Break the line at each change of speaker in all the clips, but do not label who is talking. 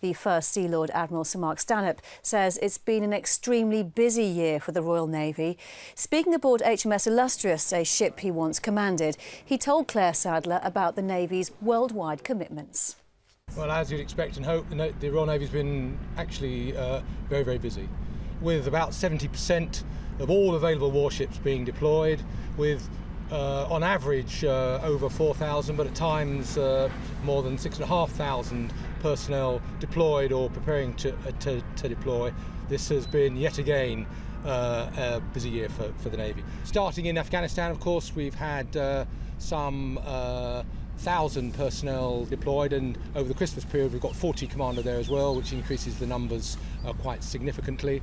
The First Sea Lord Admiral Sir Mark Stanhope says it's been an extremely busy year for the Royal Navy. Speaking aboard HMS Illustrious, a ship he once commanded, he told Claire Sadler about the Navy's worldwide commitments.
Well, as you'd expect and hope, the Royal Navy's been actually uh, very, very busy, with about 70% of all available warships being deployed, with uh, on average uh, over 4,000, but at times uh, more than 6,500 personnel deployed or preparing to, uh, to, to, deploy. This has been yet again uh, a busy year for, for the Navy. Starting in Afghanistan, of course, we've had uh, some thousand personnel deployed and over the Christmas period we've got 40 Commando there as well which increases the numbers quite significantly.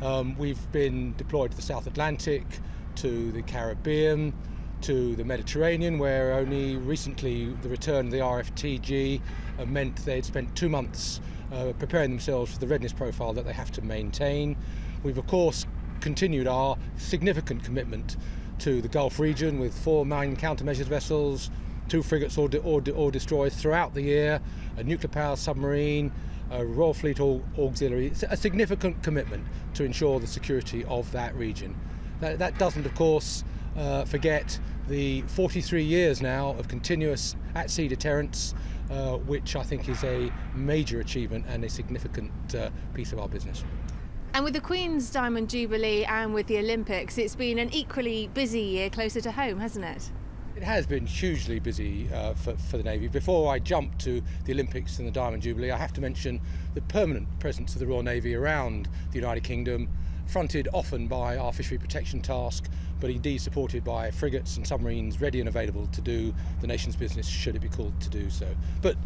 Um, we've been deployed to the South Atlantic, to the Caribbean, to the Mediterranean, where only recently the return of the RFTG uh, meant they'd spent two months uh, preparing themselves for the readiness profile that they have to maintain. We've, of course, continued our significant commitment to the Gulf region with four mine countermeasures vessels, two frigates or, or, or destroyers throughout the year, a nuclear power submarine, a Royal Fleet Auxiliary. It's a significant commitment to ensure the security of that region. That, that doesn't, of course, uh, forget the 43 years now of continuous at sea deterrence, uh, which I think is a major achievement and a significant uh, piece of our business.
And with the Queen's Diamond Jubilee and with the Olympics, it's been an equally busy year closer to home, hasn't it?
It has been hugely busy uh, for, for, the Navy. Before I jump to the Olympics and the Diamond Jubilee, I have to mention the permanent presence of the Royal Navy around the United Kingdom, fronted often by our fishery protection task, but indeed supported by frigates and submarines ready and available to do the nation's business should it be called to do so. But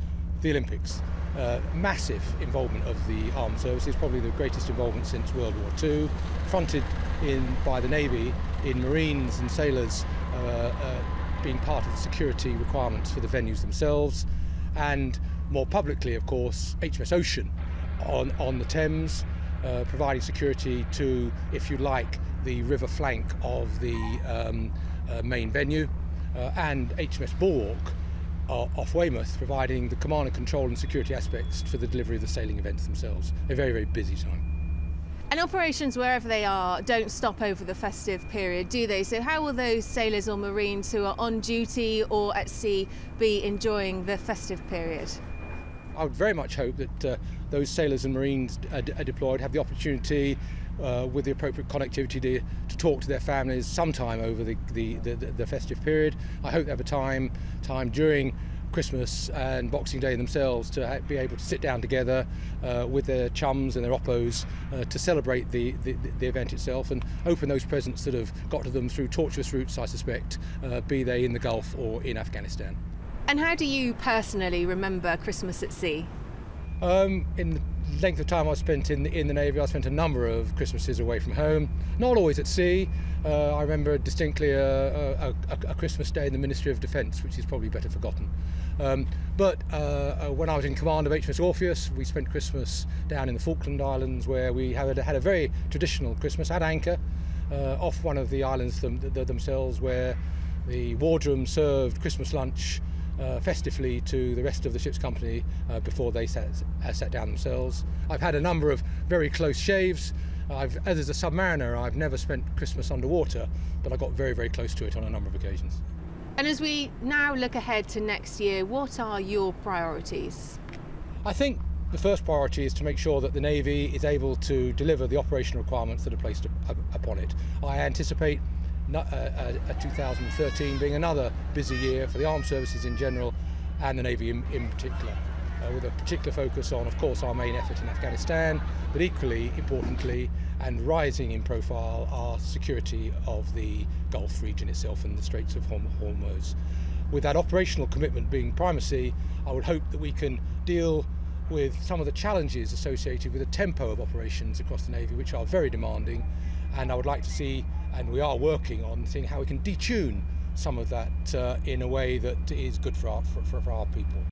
the Olympics, uh, massive involvement of the armed services, probably the greatest involvement since World War II, fronted in by the Navy in Marines and sailors uh, uh, being part of the security requirements for the venues themselves, and more publicly, of course, HMS Ocean on, on the Thames, uh, providing security to, if you like, the river flank of the um, uh, main venue, uh, and HMS Bulwark uh, off Weymouth, providing the command and control and security aspects for the delivery of the sailing events themselves. A very, very busy time.
And operations, wherever they are, don't stop over the festive period, do they? So, how will those sailors or marines who are on duty or at sea be enjoying the festive period?
I would very much hope that uh, those sailors and marines are, are deployed have the opportunity uh, with the appropriate connectivity to, to, talk to their families sometime over the, the, the, the, festive period. I hope they have a time, time during Christmas and Boxing Day themselves to be able to sit down together uh, with their chums and their oppos uh, to celebrate the, the, the, event itself and open those presents that have got to them through tortuous routes, I suspect, uh, be they in the Gulf or in Afghanistan.
And how do you personally remember Christmas at sea?
Um, in the length of time I spent in the, in the Navy, I spent a number of Christmases away from home, not always at sea. Uh, I remember distinctly a, a, a, a, Christmas day in the Ministry of Defence, which is probably better forgotten. Um, but uh, uh, when I was in command of HMS Orpheus, we spent Christmas down in the Falkland Islands, where we had, had a very traditional Christmas at anchor uh, off one of the islands them, themselves, where the wardroom served Christmas lunch uh, festively to the rest of the ship's company uh, before they sat, uh, sat down themselves. I've had a number of very close shaves. I've, as a submariner, I've never spent Christmas underwater, but I got very, very close to it on a number of occasions.
And as we now look ahead to next year, what are your priorities?
I think the first priority is to make sure that the Navy is able to deliver the operational requirements that are placed upon it. I anticipate 2013 being another busy year for the armed services in general and the Navy in, in particular, uh, with a particular focus on, of course, our main effort in Afghanistan, but equally importantly and rising in profile, our security of the Gulf region itself and the Straits of Hormuz. With that operational commitment being primacy, I would hope that we can deal with some of the challenges associated with the tempo of operations across the Navy, which are very demanding. And I would like to see and we are working on seeing how we can detune some of that uh, in a way that is good for our, for, for our people.